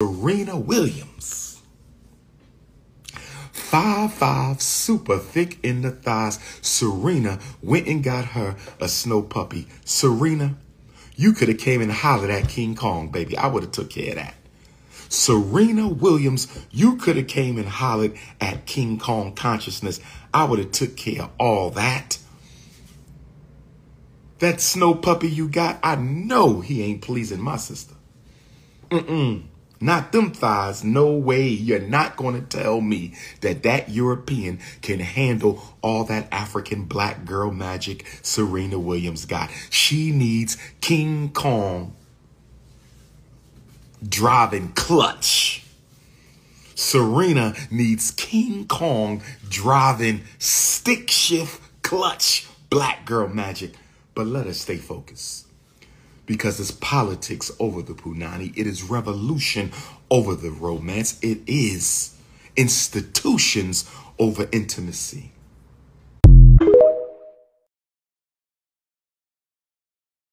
Serena Williams. Five five, super thick in the thighs. Serena went and got her a snow puppy. Serena, you could have came and hollered at King Kong, baby. I would have took care of that. Serena Williams, you could have came and hollered at King Kong consciousness. I would have took care of all that. That snow puppy you got, I know he ain't pleasing my sister. Mm-mm. Not them thighs. No way. You're not going to tell me that that European can handle all that African black girl magic Serena Williams got. She needs King Kong driving clutch. Serena needs King Kong driving stick shift clutch black girl magic. But let us stay focused because it's politics over the punani. It is revolution over the romance. It is institutions over intimacy.